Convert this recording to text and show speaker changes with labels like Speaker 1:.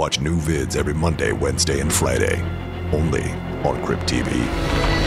Speaker 1: Watch new vids every Monday, Wednesday, and Friday, only on Crypt TV.